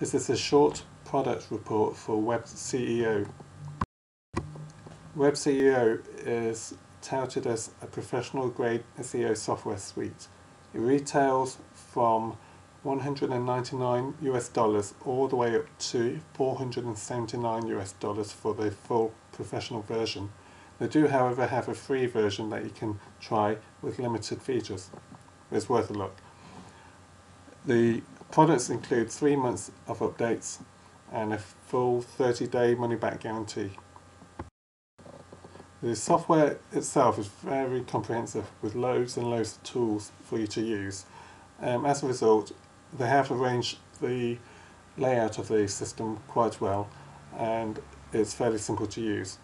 This is a short product report for Web CEO. Web CEO is touted as a professional grade SEO software suite. It retails from 199 US dollars all the way up to 479 US dollars for the full professional version. They do however have a free version that you can try with limited features. It's worth a look. The products include three months of updates and a full 30 day money back guarantee. The software itself is very comprehensive with loads and loads of tools for you to use. Um, as a result, they have arranged the layout of the system quite well and it's fairly simple to use.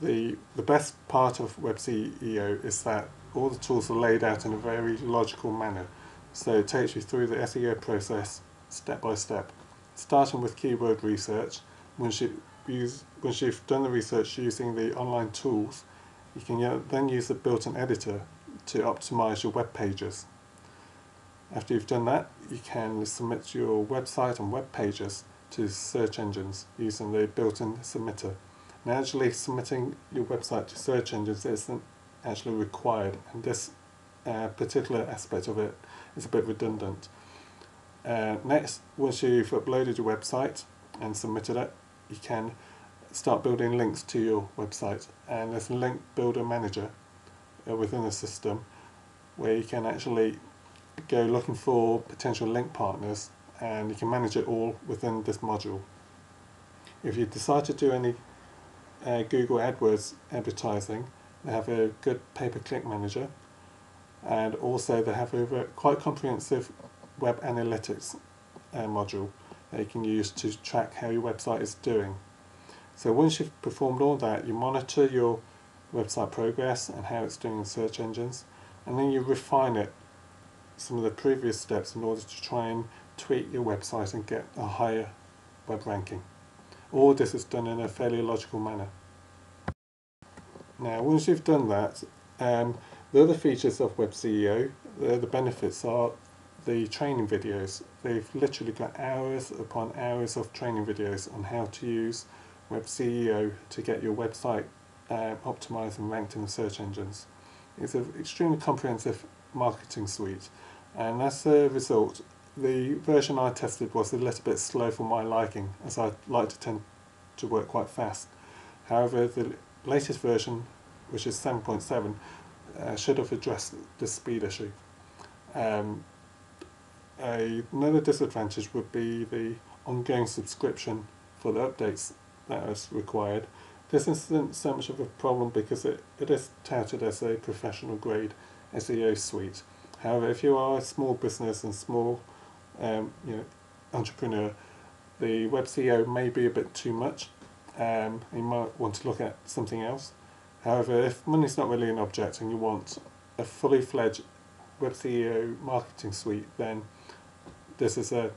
The, the best part of WebCEO is that all the tools are laid out in a very logical manner. So it takes you through the SEO process step by step, starting with keyword research. Once, you use, once you've done the research using the online tools, you can uh, then use the built-in editor to optimize your web pages. After you've done that, you can submit your website and web pages to search engines using the built-in submitter. And actually submitting your website to search engines isn't actually required and this uh, particular aspect of it is a bit redundant. Uh, next, once you've uploaded your website and submitted it, you can start building links to your website and there's a link builder manager uh, within the system where you can actually go looking for potential link partners and you can manage it all within this module. If you decide to do any uh, Google AdWords advertising, they have a good pay-per-click manager and also they have a quite comprehensive web analytics uh, module that you can use to track how your website is doing. So once you've performed all that, you monitor your website progress and how it's doing in search engines and then you refine it some of the previous steps in order to try and tweak your website and get a higher web ranking. All this is done in a fairly logical manner. Now once you've done that, um, the other features of WebCEO, the, the benefits are the training videos. They've literally got hours upon hours of training videos on how to use WebCEO to get your website uh, optimized and ranked in the search engines. It's an extremely comprehensive marketing suite and as a result the version I tested was a little bit slow for my liking as I like to tend to work quite fast. However the latest version which is 7.7 uh, should have addressed the speed issue. Um, another disadvantage would be the ongoing subscription for the updates that is required. This isn't so much of a problem because it, it is touted as a professional grade SEO suite. However, if you are a small business and small um, you know, entrepreneur, the WebCEO may be a bit too much. Um, you might want to look at something else. However, if money's not really an object and you want a fully fledged WebCEO marketing suite, then this is a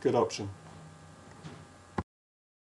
good option.